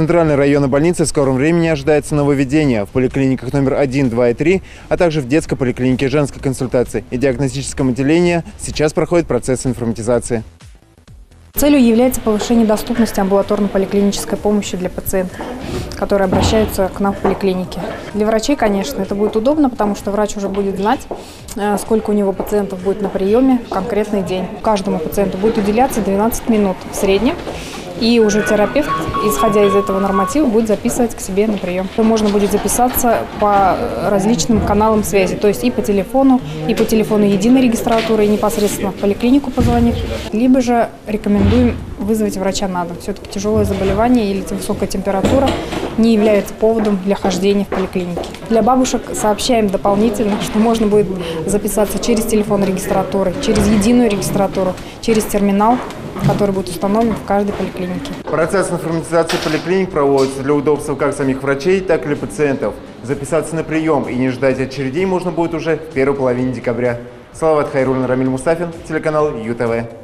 Центральной районной больнице в скором времени ожидается нововведение. В поликлиниках номер 1, 2 и 3, а также в детской поликлинике женской консультации и диагностическом отделении сейчас проходит процесс информатизации. Целью является повышение доступности амбулаторно-поликлинической помощи для пациентов, которые обращаются к нам в поликлинике. Для врачей, конечно, это будет удобно, потому что врач уже будет знать, э, сколько у него пациентов будет на приеме в конкретный день. Каждому пациенту будет уделяться 12 минут в среднем. И уже терапевт, исходя из этого норматива, будет записывать к себе на прием. Можно будет записаться по различным каналам связи, то есть и по телефону, и по телефону единой регистратуры, и непосредственно в поликлинику позвонив. Либо же рекомендуем вызвать врача на дом. Все-таки тяжелое заболевание или высокая температура не является поводом для хождения в поликлинике. Для бабушек сообщаем дополнительно, что можно будет записаться через телефон регистратуры, через единую регистратуру, через терминал который будет установлен в каждой поликлинике. Процесс информатизации поликлиник проводится для удобства как самих врачей, так и пациентов. Записаться на прием и не ждать очередей можно будет уже в первой половине декабря. Салават Хайрулин, Рамиль Мустафин, телеканал ЮТВ.